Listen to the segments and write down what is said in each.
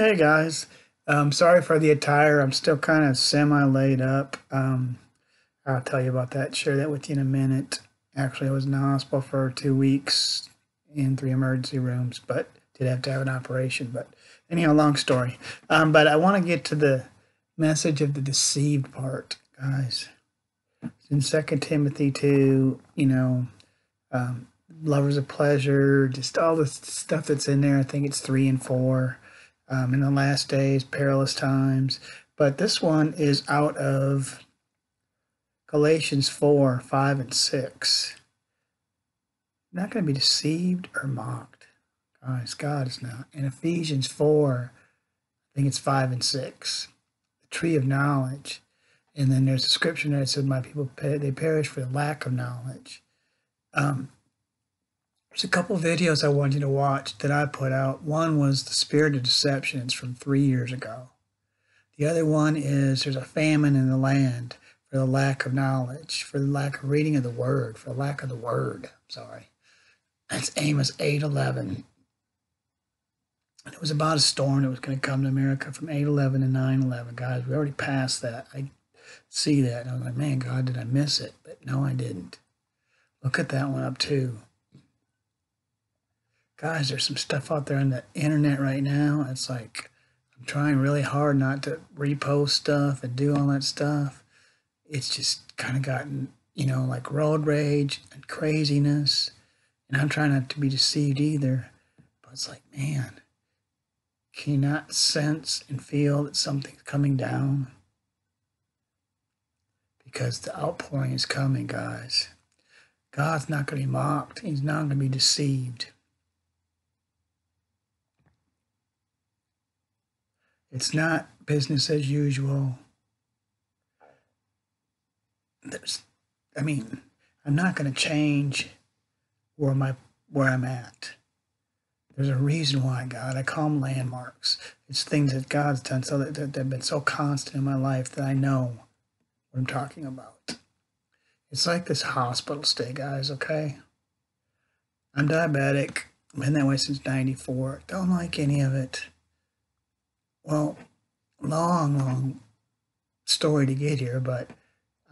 Hey guys, um, sorry for the attire. I'm still kind of semi laid up. Um, I'll tell you about that, share that with you in a minute. Actually, I was in the hospital for two weeks in three emergency rooms, but did have to have an operation. But anyhow, long story. Um, but I want to get to the message of the deceived part, guys. In Second Timothy 2, you know, um, lovers of pleasure, just all the stuff that's in there. I think it's three and four um, in the last days, perilous times. But this one is out of Galatians 4, 5, and 6. Not going to be deceived or mocked. Guys, God is not. In Ephesians 4, I think it's 5 and 6. The tree of knowledge. And then there's a scripture that said, My people, they perish for the lack of knowledge. Um, there's a couple videos I want you to watch that I put out. One was The Spirit of Deception. It's from three years ago. The other one is There's a famine in the land for the lack of knowledge, for the lack of reading of the word, for the lack of the word. Sorry. That's Amos 8.11. And it was about a storm that was going to come to America from 8.11 to 9.11. Guys, we already passed that. I see that. And I was like, man, God, did I miss it? But no, I didn't. Look at that one up too guys, there's some stuff out there on the internet right now. It's like I'm trying really hard not to repost stuff and do all that stuff. It's just kind of gotten, you know, like road rage and craziness. And I'm trying not to be deceived either. But it's like, man, can you not sense and feel that something's coming down? Because the outpouring is coming, guys. God's not going to be mocked. He's not going to be deceived. It's not business as usual. There's, I mean, I'm not going to change where my where I'm at. There's a reason why, God. I call them landmarks. It's things that God's done so that, that have been so constant in my life that I know what I'm talking about. It's like this hospital stay, guys, okay? I'm diabetic. Been that way since 94. Don't like any of it. Well, long, long story to get here, but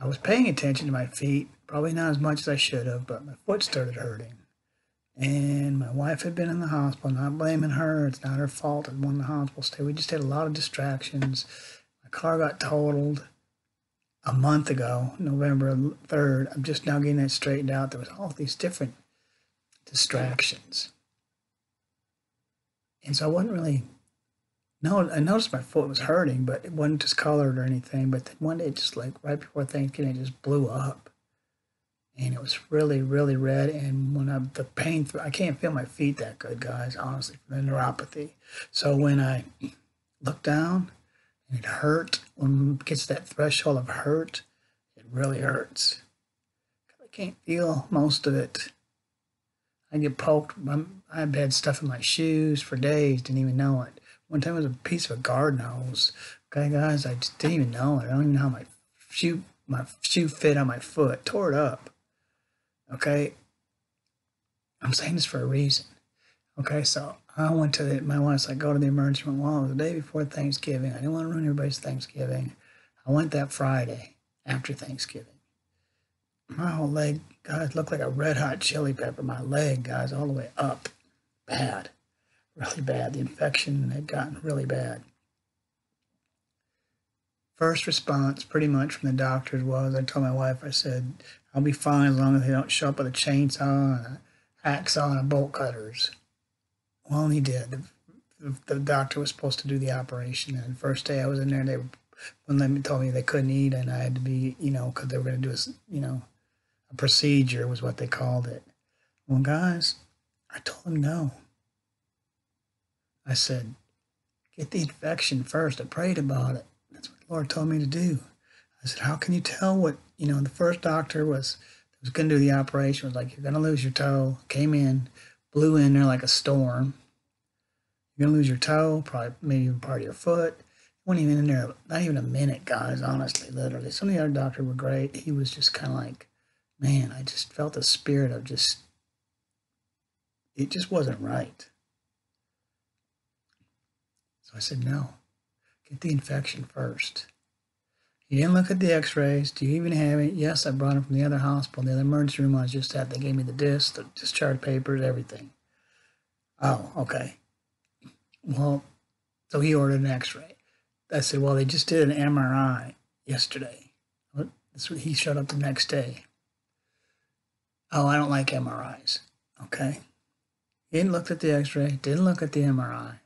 I was paying attention to my feet, probably not as much as I should have, but my foot started hurting. And my wife had been in the hospital, not blaming her. It's not her fault. I won the hospital stay. We just had a lot of distractions. My car got totaled a month ago, November 3rd. I'm just now getting that straightened out. There was all these different distractions. And so I wasn't really no, I noticed my foot was hurting, but it wasn't discolored or anything. But then one day, just like right before Thanksgiving, it just blew up, and it was really, really red. And when I the pain, I can't feel my feet that good, guys. Honestly, from the neuropathy. So when I look down, and it hurt. When it gets that threshold of hurt, it really hurts. I can't feel most of it. I get poked. I've had stuff in my shoes for days, didn't even know it. One time it was a piece of a garden hose. Okay, guys, I just didn't even know. I don't even know how my shoe my shoe fit on my foot. Tore it up. Okay. I'm saying this for a reason. Okay, so I went to the, my wife's like, go to the emergency room. Well, it was the day before Thanksgiving. I didn't want to ruin everybody's Thanksgiving. I went that Friday after Thanksgiving. My whole leg, guys, looked like a red hot chili pepper. My leg, guys, all the way up. Bad really bad. The infection had gotten really bad. First response, pretty much from the doctors, was I told my wife, I said, I'll be fine as long as they don't show up with a chainsaw and a hacksaw and a bolt cutters. Well, he did. The, doctor was supposed to do the operation. And the first day I was in there, they when they told me they couldn't eat, and I had to be, you know, because they were going to do a, you know, a procedure was what they called it. Well, guys, I told them no. I said, get the infection first. I prayed about it. That's what the Lord told me to do. I said, how can you tell what, you know, the first doctor was, was going to do the operation was like, you're going to lose your toe. Came in, blew in there like a storm. You're going to lose your toe, probably maybe even part of your foot. Wasn't even in there, not even a minute, guys, honestly, literally. Some of the other doctors were great. He was just kind of like, man, I just felt the spirit of just, it just wasn't right. So I said, no, get the infection first. You didn't look at the x-rays. Do you even have it? Yes, I brought them from the other hospital, the other emergency room I was just at. They gave me the disc, the discharge papers, everything. Oh, okay. Well, so he ordered an x-ray. I said, well, they just did an MRI yesterday. He showed up the next day. Oh, I don't like MRIs. Okay. He didn't look at the x-ray, didn't look at the MRI.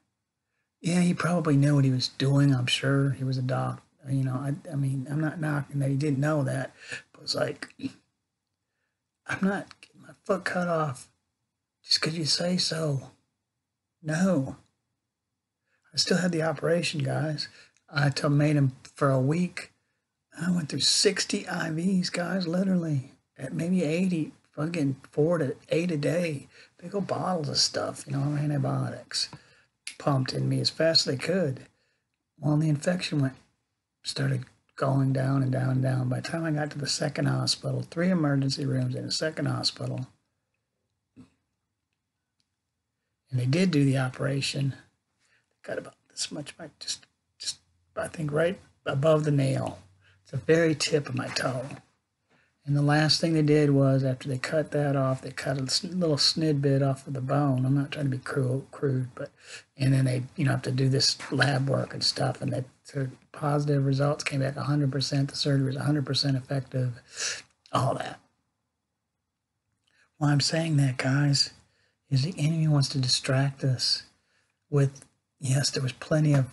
Yeah, he probably knew what he was doing. I'm sure he was a doc. You know, I, I mean, I'm not knocking that he didn't know that, but it's like, I'm not getting my foot cut off just because you say so. No. I still had the operation, guys. I to made him for a week. I went through 60 IVs, guys, literally, at maybe 80, fucking four to eight a day. Big old bottles of stuff, you know, antibiotics pumped in me as fast as they could. Well, the infection went, started going down and down and down. By the time I got to the second hospital, three emergency rooms in a second hospital, and they did do the operation. Got about this much, just, just I think right above the nail. The very tip of my toe. And the last thing they did was after they cut that off, they cut a little snidbit off of the bone. I'm not trying to be cruel, crude, but and then they you know have to do this lab work and stuff, and they so positive results came back 100%. The surgery was 100% effective. All that. Why I'm saying that, guys, is the enemy wants to distract us with yes, there was plenty of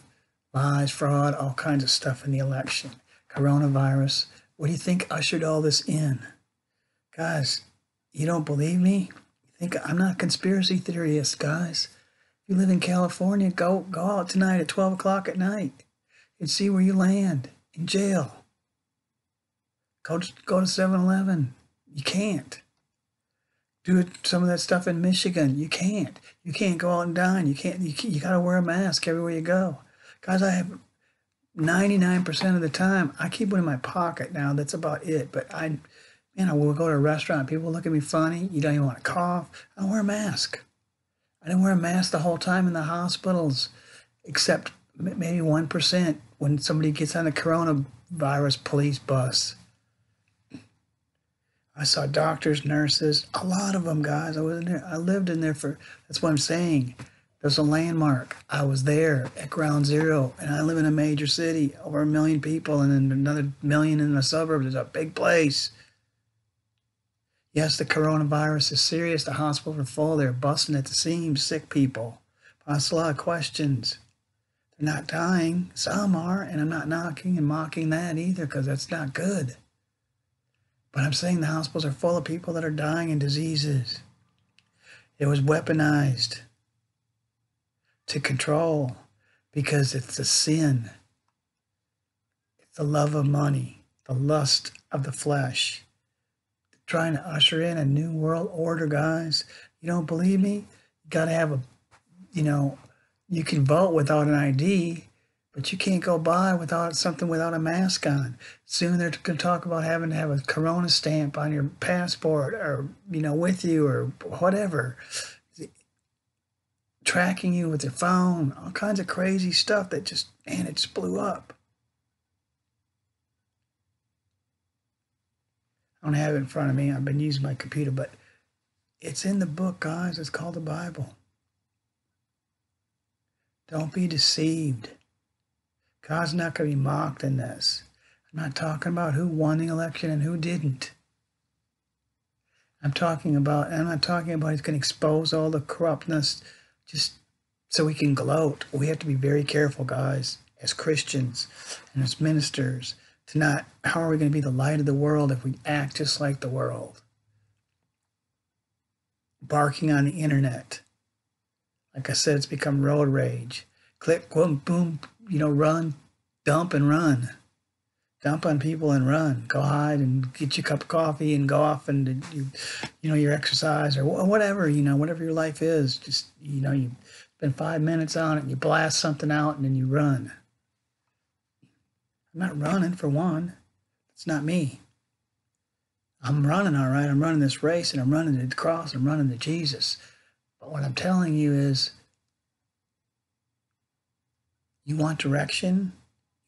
lies, fraud, all kinds of stuff in the election, coronavirus what do you think ushered all this in? Guys, you don't believe me? You think I'm not a conspiracy theorist, guys? If you live in California, go go out tonight at 12 o'clock at night and see where you land in jail. Go to, go to 7-Eleven. You can't. Do some of that stuff in Michigan. You can't. You can't go out and dine. You can't. You, you got to wear a mask everywhere you go. Guys, I have 99% of the time, I keep one in my pocket now. That's about it. But I, man, I will go to a restaurant. People look at me funny. You don't even want to cough. I don't wear a mask. I didn't wear a mask the whole time in the hospitals, except maybe 1% when somebody gets on the coronavirus police bus. I saw doctors, nurses, a lot of them, guys. I was in there. I lived in there for, that's what I'm saying. There's a landmark. I was there at ground zero, and I live in a major city, over a million people, and then another million in the suburbs. It's a big place. Yes, the coronavirus is serious. The hospitals are full. They're busting at the seams, sick people. Ask a lot of questions. They're not dying. Some are, and I'm not knocking and mocking that either because that's not good. But I'm saying the hospitals are full of people that are dying in diseases. It was weaponized to control because it's a sin. It's the love of money, the lust of the flesh. Trying to usher in a new world order, guys. You don't believe me? You got to have a, you know, you can vote without an ID, but you can't go by without something without a mask on. Soon they're going to talk about having to have a corona stamp on your passport or, you know, with you or whatever tracking you with their phone, all kinds of crazy stuff that just, man, it just blew up. I don't have it in front of me. I've been using my computer, but it's in the book, guys. It's called the Bible. Don't be deceived. God's not going to be mocked in this. I'm not talking about who won the election and who didn't. I'm talking about, I'm not talking about he's going to expose all the corruptness just so we can gloat. We have to be very careful, guys, as Christians and as ministers, to not, how are we going to be the light of the world if we act just like the world? Barking on the internet. Like I said, it's become road rage. Click, boom, boom, you know, run, dump and run. Dump on people and run. Go hide and get your cup of coffee and go off and you, you know, your exercise or whatever, you know, whatever your life is. Just, you know, you spend five minutes on it and you blast something out and then you run. I'm not running for one. It's not me. I'm running all right. I'm running this race and I'm running to the cross. I'm running to Jesus. But what I'm telling you is You want direction?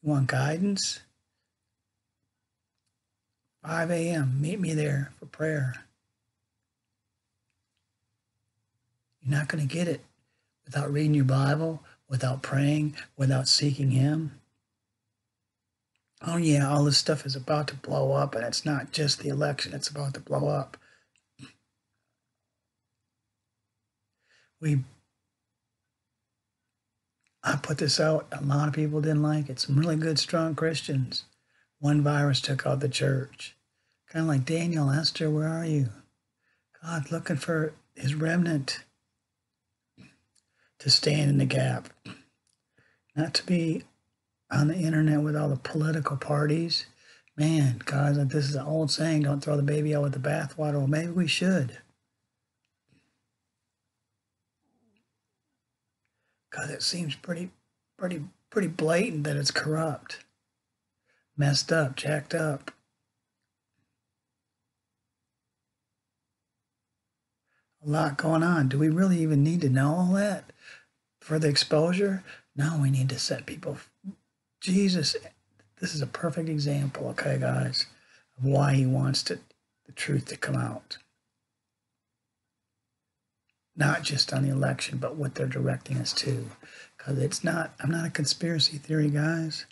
You want guidance? 5 a.m., meet me there for prayer. You're not going to get it without reading your Bible, without praying, without seeking Him. Oh, yeah, all this stuff is about to blow up, and it's not just the election, it's about to blow up. We, I put this out, a lot of people didn't like it. Some really good, strong Christians. One virus took out the church. Kind of like Daniel, Esther, where are you? God looking for his remnant to stand in the gap, not to be on the internet with all the political parties. Man, guys, this is an old saying don't throw the baby out with the bathwater. Well, maybe we should. Because it seems pretty, pretty, pretty blatant that it's corrupt, messed up, jacked up. A lot going on. Do we really even need to know all that? for the exposure. No, we need to set people. Jesus, this is a perfect example, okay, guys, of why he wants to, the truth to come out. Not just on the election, but what they're directing us to. Because it's not, I'm not a conspiracy theory, guys.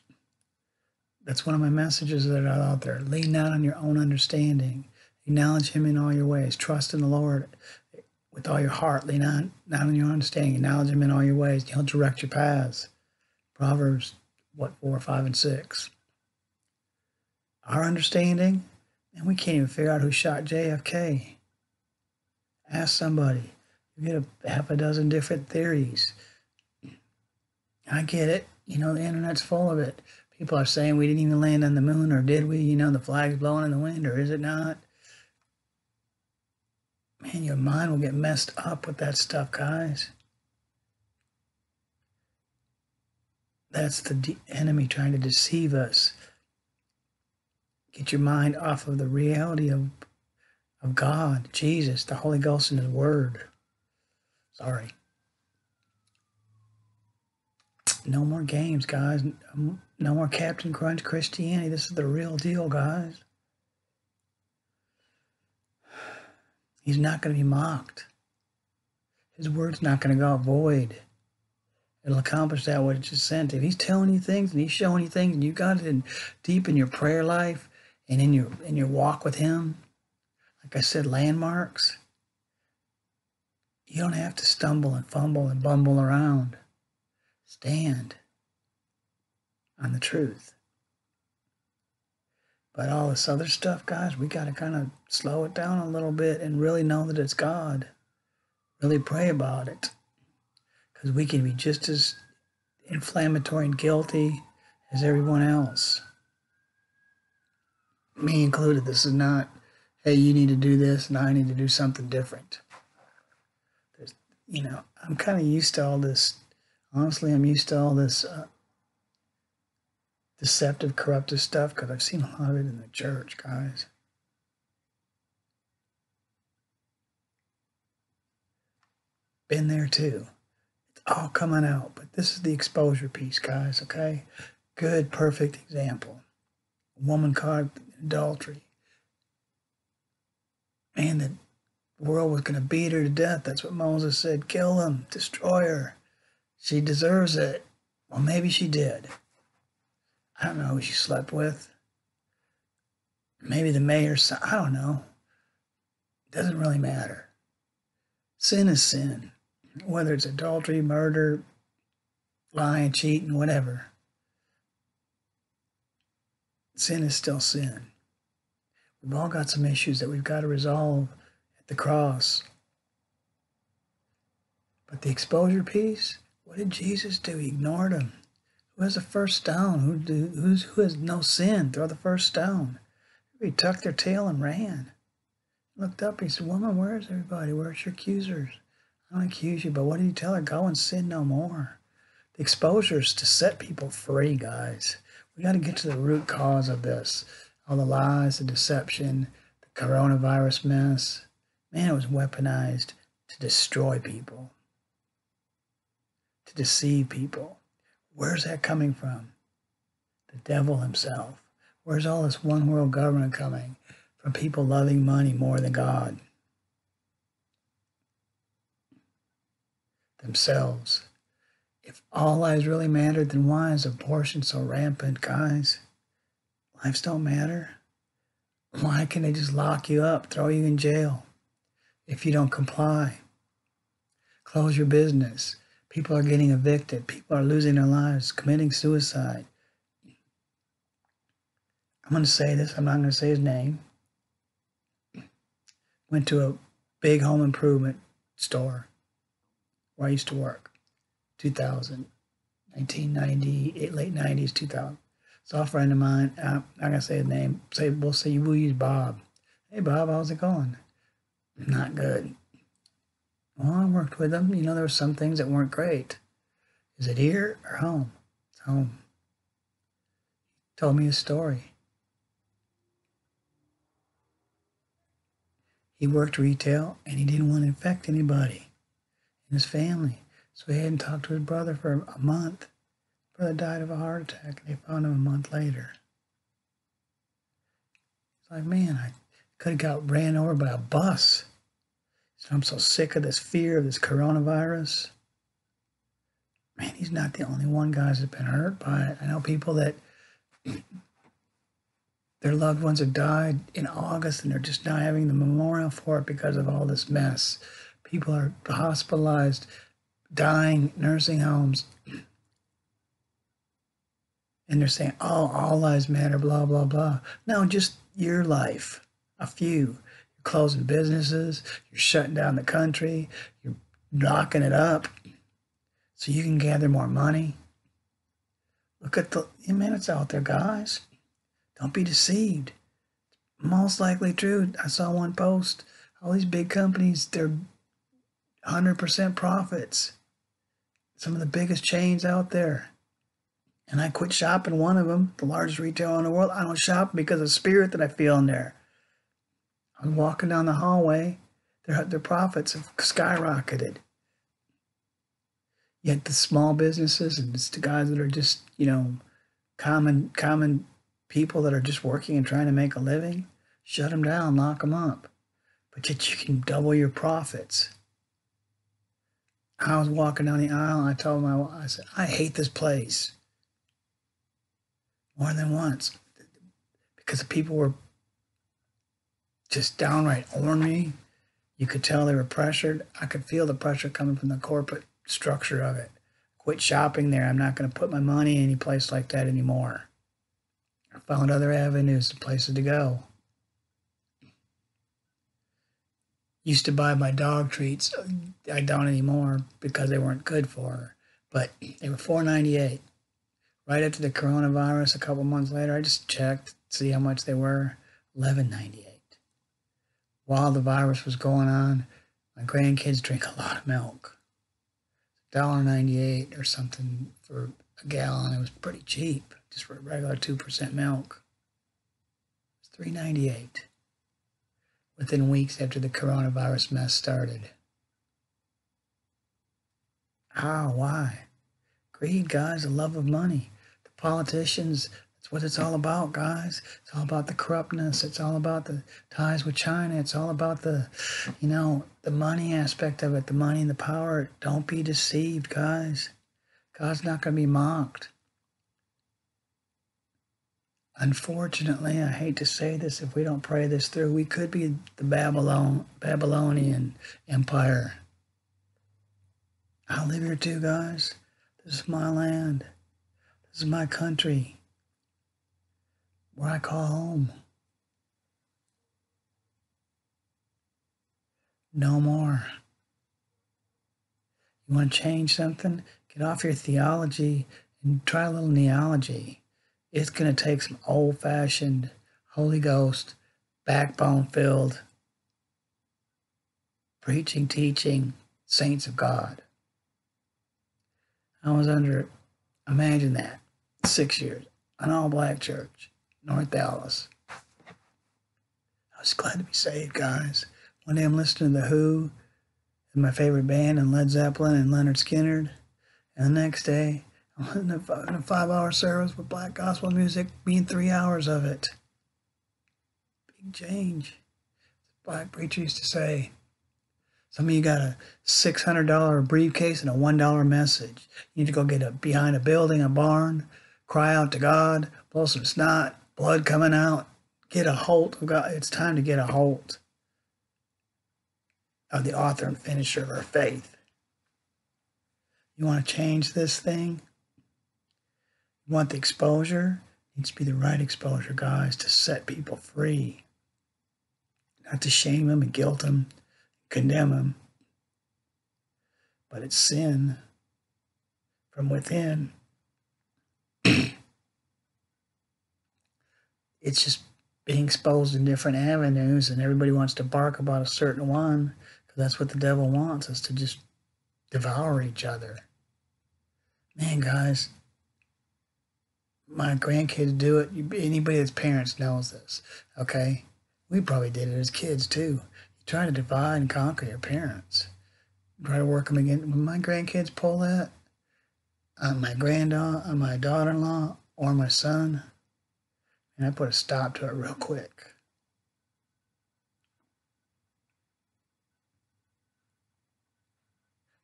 That's one of my messages that are out there. Lean not on your own understanding. Acknowledge him in all your ways. Trust in the Lord with all your heart, lean on, not on your understanding, acknowledge him in all your ways, he'll direct your paths. Proverbs, what, 4, 5, and 6. Our understanding, and we can't even figure out who shot JFK. Ask somebody. You get a half a dozen different theories. I get it. You know, the internet's full of it. People are saying we didn't even land on the moon, or did we? You know, the flag's blowing in the wind, or is it not? Man, your mind will get messed up with that stuff, guys. That's the de- enemy trying to deceive us. Get your mind off of the reality of, of God, Jesus, the Holy Ghost, and His Word. Sorry. No more games, guys. Um, No more Captain Crunch Christianity. This is the real deal, guys. He's not going to be mocked. His word's not going to go void. It'll accomplish that what it's sent. If he's telling you things and he's showing you things and you got it in, deep in your prayer life and in your in your walk with him, like I said, landmarks. You don't have to stumble and fumble and bumble around. Stand on the truth. But all this other stuff, guys, we got to kind of slow it down a little bit and really know that it's God. Really pray about it. Because we can be just as inflammatory and guilty as everyone else. Me included. This is not, hey, you need to do this and I need to do something different. There's, you know, I'm kind of used to all this. Honestly, I'm used to all this. Uh, deceptive, corruptive stuff because I've seen a lot of it in the church, guys. Been there too. It's all coming out, but this is the exposure piece, guys, okay? Good, perfect example. A woman caught in adultery. Man, the world was going to beat her to death. That's what Moses said kill him, destroy her. She deserves it. Well, maybe she did. I don't know who she slept with. Maybe the mayor's son. I don't know. Doesn't really matter. Sin is sin, whether it's adultery, murder, lying, cheating, whatever. Sin is still sin. We've all got some issues that we've got to resolve at the cross. But the exposure piece, what did Jesus do? He ignored them. Who has the first stone? Who do, who's, who has no sin? Throw the first stone. He tucked their tail and ran. Looked up. He said, Woman, where's everybody? Where's your accusers? I don't accuse you, but what did you tell her? Go and sin no more. The exposure is to set people free, guys. We got to get to the root cause of this. All the lies, the deception, the coronavirus mess. Man, it was weaponized to destroy people, to deceive people. Where's that coming from? The devil himself. Where's all this one world government coming? From people loving money more than God. Themselves. If all lives really mattered, then why is abortion so rampant, guys? Lives don't matter. Why can they just lock you up, throw you in jail if you don't comply? Close your business. People are getting evicted. People are losing their lives, committing suicide. I'm going to say this. I'm not going to say his name. Went to a big home improvement store where I used to work. 2000, 1990, late 90s, 2000. So a friend of mine, uh, I'm not going to say his name. Say We'll say we'll use Bob. Hey, Bob, how's it going? Not good. Well, I worked with them. You know, there were some things that weren't great. Is it here or home? It's home. He told me a story. He worked retail and he didn't want to infect anybody in his family. So he hadn't talked to his brother for a month. Brother died of a heart attack and they found him a month later. It's like, man, I could have got ran over by a bus. So I'm so sick of this fear of this coronavirus. Man, he's not the only one, guys, that's been hurt by it. I know people that their loved ones have died in August and they're just not having the memorial for it because of all this mess. People are hospitalized, dying, nursing homes. And they're saying, oh, all lives matter, blah, blah, blah. No, just your life, a few. You're closing businesses, you're shutting down the country, you're locking it up so you can gather more money. Look at the minutes out there, guys. Don't be deceived. Most likely true. I saw one post. All these big companies, they're 100% profits. Some of the biggest chains out there. And I quit shopping one of them, the largest retailer in the world. I don't shop because of spirit that I feel in there. I'm walking down the hallway. Their, their profits have skyrocketed. Yet the small businesses and it's the guys that are just, you know, common common people that are just working and trying to make a living, shut them down, lock them up. But yet you can double your profits. I was walking down the aisle and I told my wife, I said, I hate this place. More than once. Because the people were just downright ornery. You could tell they were pressured. I could feel the pressure coming from the corporate structure of it. Quit shopping there. I'm not going to put my money in any place like that anymore. I found other avenues places to go. Used to buy my dog treats. Uh, I don't anymore because they weren't good for her. But they were four ninety eight. Right after the coronavirus, a couple months later, I just checked see how much they were. Eleven ninety eight. While the virus was going on, my grandkids drink a lot of milk. $1.98 or something for a gallon. It was pretty cheap just regular 2% milk. It's 398 within weeks after the coronavirus mess started. How? Why? Greed, guys, the love of money. The politicians, what it's all about, guys. It's all about the corruptness. It's all about the ties with China. It's all about the, you know, the money aspect of it, the money and the power. Don't be deceived, guys. God's not going to be mocked. Unfortunately, I hate to say this, if we don't pray this through, we could be the Babylon, Babylonian Empire. I live here too, guys. This is my land. This is my country. Where I call home. No more. You want to change something? Get off your theology and try a little kneeology it's going to take some old fashioned Holy Ghost, backbone filled preaching, teaching saints of God. I was under, imagine that, six years, an all black church, North Dallas. I was glad to be saved, guys. One day I'm listening to The Who and my favorite band and Led Zeppelin and Lynyrd Skynyrd. And the next day in a, in a five hour service with black gospel music being three hours of it. Big change. Black preacher used to say, some of you got a $600 briefcase and a $1 message. You need to go get a, behind a building, a barn, cry out to God, blow some snot, blood coming out, get a hold of God. It's time to get a hold of the author and finisher of our faith. You want to change this thing? You want the exposure? It needs to be the right exposure, guys, to set people free. Not to shame them and guilt them, condemn them. But it's sin from within. it's just being exposed in different avenues, and everybody wants to bark about a certain one because that's what the devil wants us to just devour each other. Man, guys, my grandkids do it. Anybody that's parents knows this. Okay, we probably did it as kids too. You try to divide and conquer your parents. Try to work them again. When my grandkids pull that, uh, my granddaughter, uh, my daughter-in-law, or my son, and I put a stop to it real quick.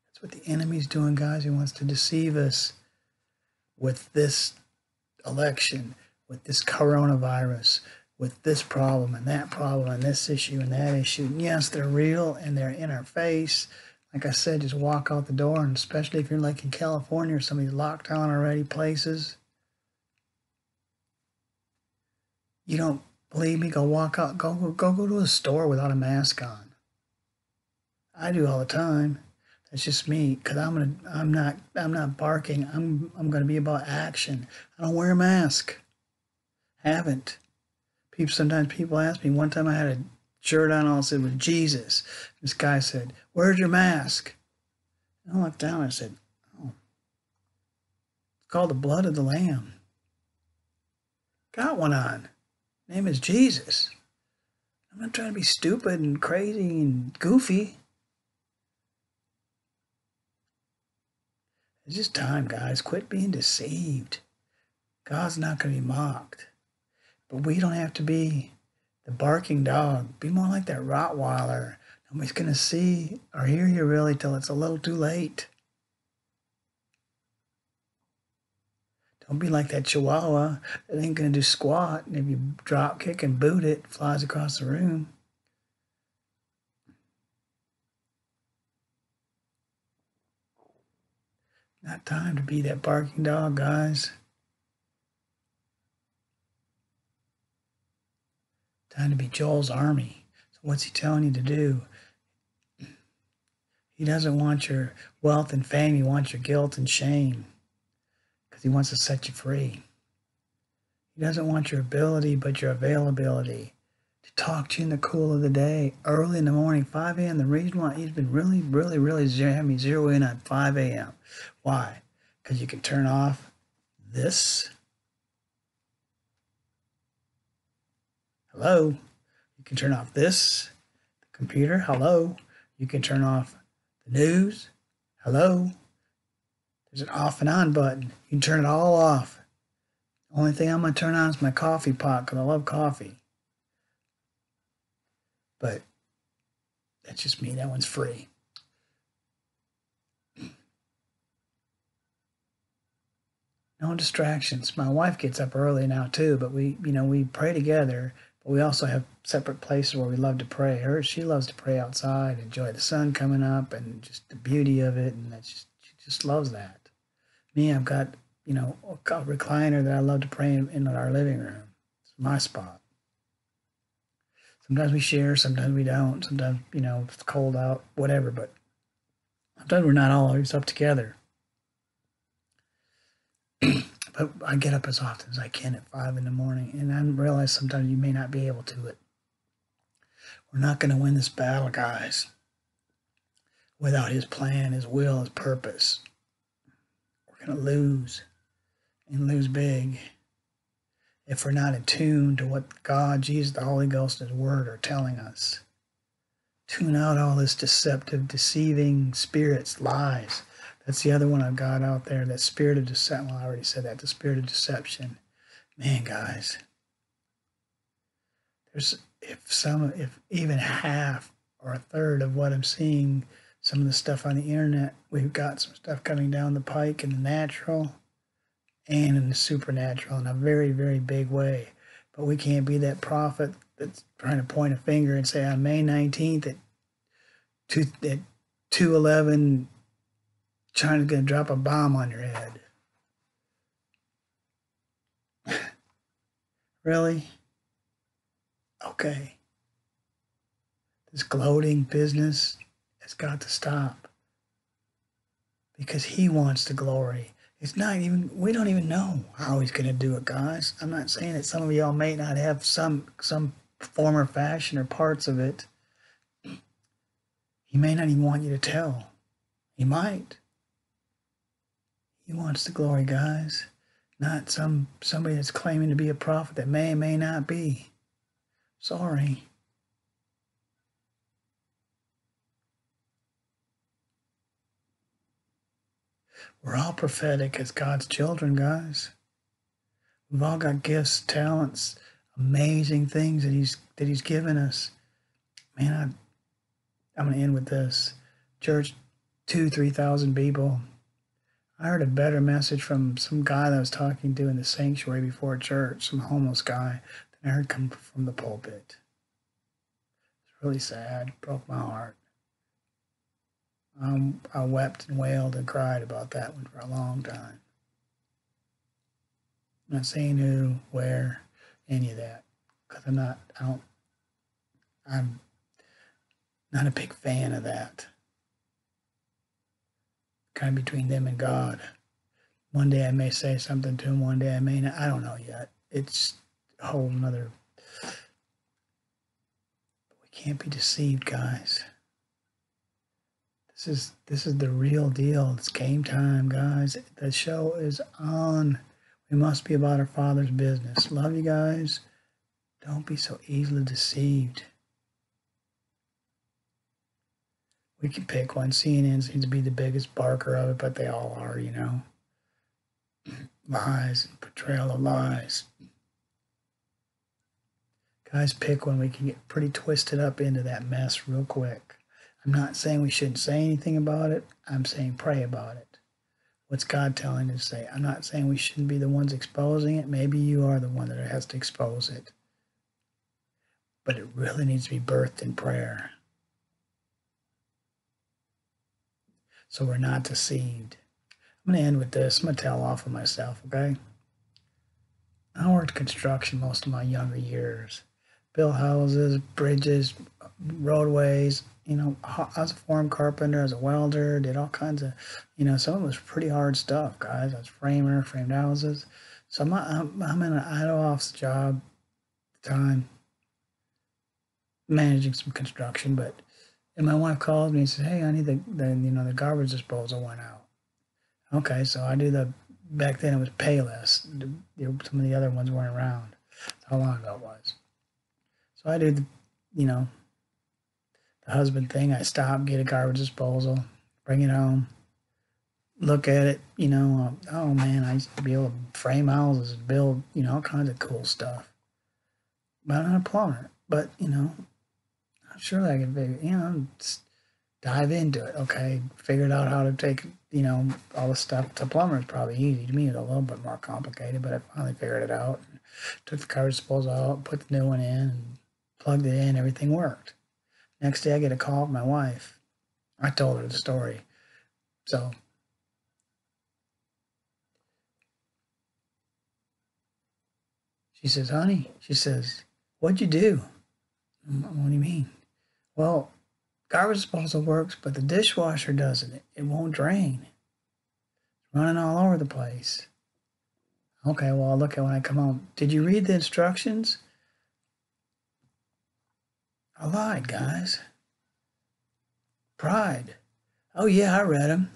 That's what the enemy's doing, guys. He wants to deceive us with this election, with this coronavirus, with this problem and that problem and this issue and that issue. And yes, they're real and they're in our face. Like I said, just walk out the door, and especially if you're like in California or some of these locked down already places, you don't believe me? Go walk out. Go go go go to a store without a mask on. I do all the time. That's just me, cause I'm gonna. I'm not. I'm not barking. I'm. I'm gonna be about action. I don't wear a mask. Haven't. People. Sometimes people ask me. One time I had a shirt on. All it said was Jesus. This guy said, "Where's your mask?" And I looked down. I said, "Oh, it's called the blood of the Lamb." Got one on. Name is Jesus. I'm not trying to be stupid and crazy and goofy. It's just time, guys. Quit being deceived. God's not going to be mocked. But we don't have to be the barking dog. Be more like that Rottweiler. Nobody's going to see or hear you really till it's a little too late. Don't be like that chihuahua that ain't going to do squat. And if you drop kick and boot it, it flies across the room. Not time to be that barking dog, guys. Time to be Joel's army. So, what's he telling you to do? He doesn't want your wealth and fame, he wants your guilt and shame because he wants to set you free. He doesn't want your ability, but your availability to talk to you in the cool of the day, early in the morning, 5 a.m. The reason why he's been really, really, really zero in at 5 a.m. Why? Because you can turn off this. Hello. You can turn off this, the computer. Hello. You can turn off the news. Hello. There's an off and on button. You can turn it all off. The only thing I'm going to turn on is my coffee pot because I love coffee. But that's just me. That one's free. No distractions. My wife gets up early now too, but we, you know, we pray together. But we also have separate places where we love to pray. Her, she loves to pray outside, enjoy the sun coming up, and just the beauty of it, and that's just she just loves that me, I've got, you know, a recliner that I love to pray in, in our living room. It's my spot. Sometimes we share, sometimes we don't. Sometimes, you know, it's cold out, whatever, but sometimes we're not always up together. but I get up as often as I can at five in the morning, and I realize sometimes you may not be able to. It. We're not going to win this battle, guys, without His plan, His will, His purpose going to lose and lose big if we're not in tune to what God, Jesus, the Holy Ghost, and His Word are telling us. Tune out all this deceptive, deceiving spirits, lies That's the other one I've got out there. That spirit of deception. Well, I already said that. The spirit of deception. Man, guys, there's if some, if even half or a third of what I'm seeing, some of the stuff on the internet, we've got some stuff coming down the pike in the natural and in the supernatural in a very, very big way. But we can't be that prophet that's trying to point a finger and say on May 19th at two at 211 China's going to drop a bomb on your head. really? Okay. This gloating business has got to stop. Because he wants the glory. It's not even, we don't even know how he's going to do it, guys. I'm not saying that some of y'all may not have some, some form or fashion or parts of it. He may not even want you to tell. He might. He wants the glory, guys. Not some somebody that's claiming to be a prophet that may or may not be. Sorry. We're all prophetic as God's children, guys. We've all got gifts, talents, amazing things that He's that He's given us. Man, I, I'm going to end with this. Church, two, three thousand people. I heard a better message from some guy that I was talking to in the sanctuary before church, some homeless guy, than I heard come from the pulpit. It's really sad. Broke my heart. Um, I wept and wailed and cried about that one for a long time. I'm not saying who, where, any of that, because I'm not. I don't. I'm not a big fan of that. Kind of between them and God. One day I may say something to him. One day I may not. I don't know yet. It's a whole nother. But we can't be deceived, guys. This is this is the real deal. It's game time, guys. The show is on. We must be about our Father's business. Love you guys. Don't be so easily deceived. We can pick one. CNN seems to be the biggest barker of it, but they all are, you know. Lies, and portrayal of lies. Guys, pick one. We can get pretty twisted up into that mess real quick. I'm not saying we shouldn't say anything about it. I'm saying pray about it. What's God telling us to say? I'm not saying we shouldn't be the ones exposing it. Maybe you are the one that has to expose it. But it really needs to be birthed in prayer. So we're not deceived. I'm going to end with this. I'm going to tell off of myself, okay? I worked construction most of my younger years. Built houses, bridges, roadways, you know, I was a form carpenter, as a welder, did all kinds of, you know, some of it was pretty hard stuff, guys. I was framer, framed houses. So I'm, I'm, I'm in an idle office job time, managing some construction, but, and my wife called me and said, hey, I need the, the, you know, the garbage disposal went out. Okay, so I do the, back then it was Payless. Some of the other ones weren't around. That's how long ago it was. I do the, you know, the husband thing. I stop, get a garbage disposal, bring it home, look at it. You know, oh man, I used to be able to frame houses, build, you know, all kinds of cool stuff. But I'm not a plumber. But you know, I'm sure I can figure. You know, dive into it. Okay, figured out how to take, you know, all the stuff. To plumber is probably easy. To me, it's a little bit more complicated, but I finally figured it out. Took the garbage disposal out, put the new one in, and plugged it in. Everything worked. Next day, I get a call from my wife. I told her the story. So, she says, honey, she says, what'd you do? What do you mean? Well, garbage disposal works, but the dishwasher doesn't. It, won't drain. It's running all over the place. Okay, well, I'll look at when I come home. Did you read the instructions? I lied, guys. Pride. Oh, yeah, I read them.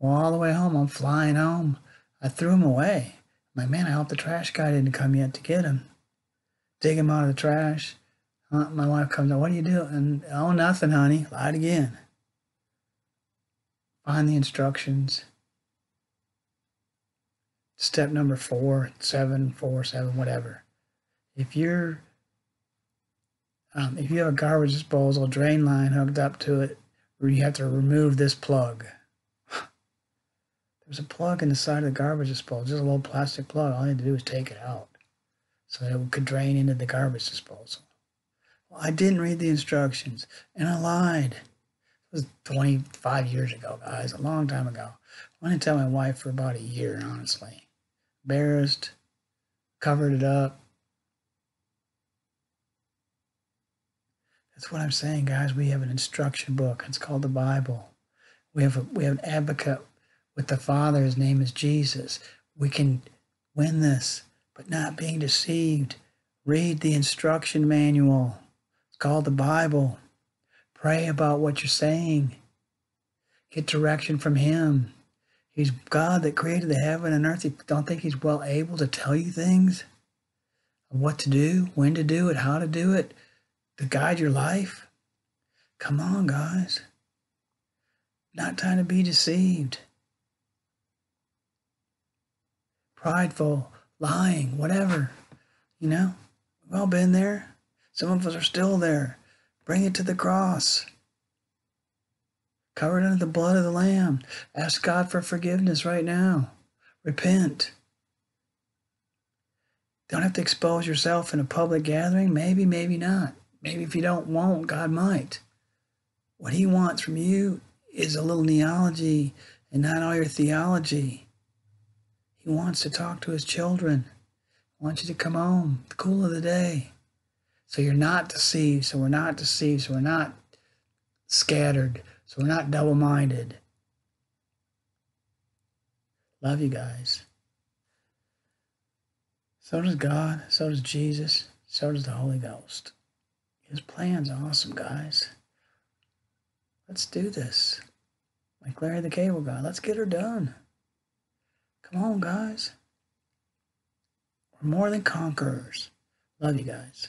Well, all the way home, I'm flying home. I threw them away. My man, I hope the trash guy didn't come yet to get them. Dig them out of the trash. My wife comes out, what do you do? And Oh, nothing, honey. Lied again. find the instructions. Step number four, seven, four, seven, whatever. If you're um, if you have a garbage disposal drain line hooked up to it, where you have to remove this plug. There's a plug in the side of the garbage disposal, just a little plastic plug. All you have to do is take it out so that it could drain into the garbage disposal. Well, I didn't read the instructions and I lied. It was 25 years ago, guys, a long time ago. I didn't tell my wife for about a year, honestly. Embarrassed, covered it up. That's what I'm saying, guys. We have an instruction book. It's called the Bible. We have a, we have an advocate with the Father. His name is Jesus. We can win this, but not being deceived. Read the instruction manual. It's called the Bible. Pray about what you're saying. Get direction from Him. He's God that created the heaven and earth. You don't think He's well able to tell you things? What to do, when to do it, how to do it, to guide your life? Come on, guys. Not time to be deceived. Prideful, lying, whatever. You know, we've all been there. Some of us are still there. Bring it to the cross. Cover it under the blood of the Lamb. Ask God for forgiveness right now. Repent. Don't have to expose yourself in a public gathering. Maybe, maybe not. Maybe if you don't want, God might. What He wants from you is a little kneeology and not all your theology. He wants to talk to His children. He wants you to come home, the cool of the day. So you're not deceived. So we're not deceived. So we're not scattered. So we're not double minded. Love you guys. So does God. So does Jesus. So does the Holy Ghost. His plan's awesome, guys. Let's do this. Like Larry the Cable Guy. Let's get her done. Come on, guys. We're more than conquerors. Love you guys.